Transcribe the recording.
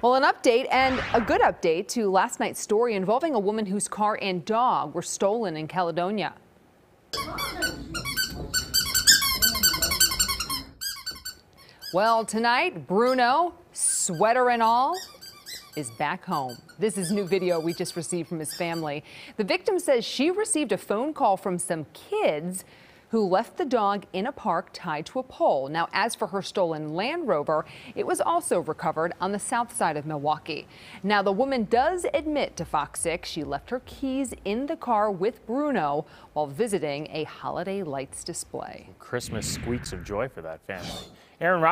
Well, an update and a good update to last night's story involving a woman whose car and dog were stolen in Caledonia. Well, tonight, Bruno, sweater and all, is back home. This is new video we just received from his family. The victim says she received a phone call from some kids who left the dog in a park tied to a pole. Now, as for her stolen Land Rover, it was also recovered on the south side of Milwaukee. Now, the woman does admit to Fox 6 she left her keys in the car with Bruno while visiting a holiday lights display. Christmas squeaks of joy for that family. Aaron